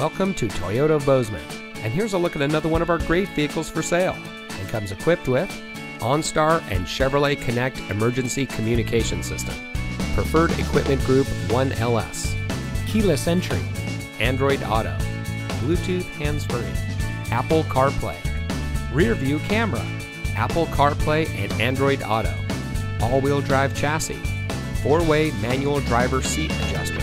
Welcome to Toyota Bozeman, and here's a look at another one of our great vehicles for sale. And comes equipped with OnStar and Chevrolet Connect emergency communication system, Preferred Equipment Group 1LS, keyless entry, Android Auto, Bluetooth hands-free, Apple CarPlay, rear view camera, Apple CarPlay and Android Auto, all-wheel drive chassis, four-way manual driver seat adjuster,